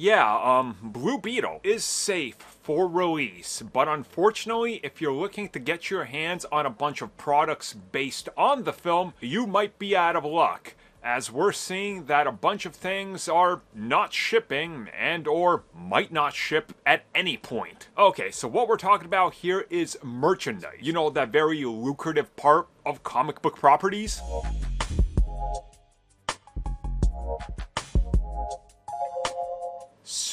Yeah, um, Blue Beetle is safe for release, but unfortunately, if you're looking to get your hands on a bunch of products based on the film, you might be out of luck as we're seeing that a bunch of things are not shipping and or might not ship at any point. Okay, so what we're talking about here is merchandise. You know, that very lucrative part of comic book properties?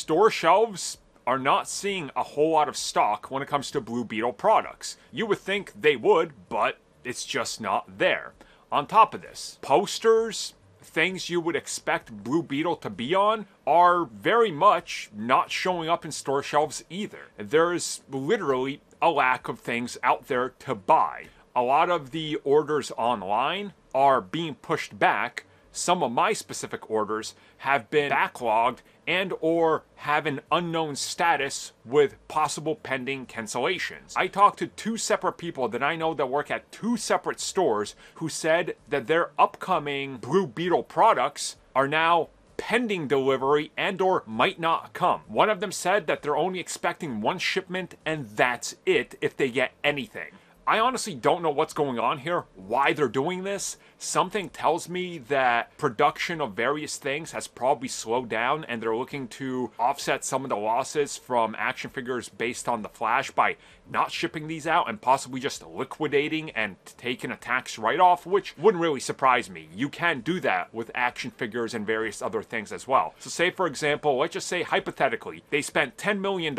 Store shelves are not seeing a whole lot of stock when it comes to Blue Beetle products. You would think they would, but it's just not there. On top of this, posters, things you would expect Blue Beetle to be on, are very much not showing up in store shelves either. There's literally a lack of things out there to buy. A lot of the orders online are being pushed back. Some of my specific orders have been backlogged and or have an unknown status with possible pending cancellations. I talked to two separate people that I know that work at two separate stores who said that their upcoming Blue Beetle products are now pending delivery and or might not come. One of them said that they're only expecting one shipment and that's it if they get anything. I honestly don't know what's going on here, why they're doing this. Something tells me that production of various things has probably slowed down and they're looking to offset some of the losses from action figures based on the Flash by not shipping these out and possibly just liquidating and taking a tax write off, which wouldn't really surprise me. You can do that with action figures and various other things as well. So, say for example, let's just say hypothetically, they spent $10 million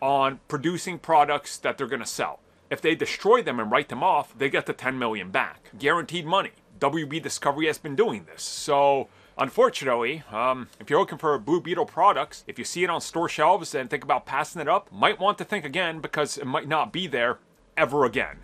on producing products that they're going to sell. If they destroy them and write them off, they get the 10 million back. Guaranteed money. WB Discovery has been doing this. So, unfortunately, um, if you're looking for Blue Beetle products, if you see it on store shelves and think about passing it up, might want to think again because it might not be there ever again.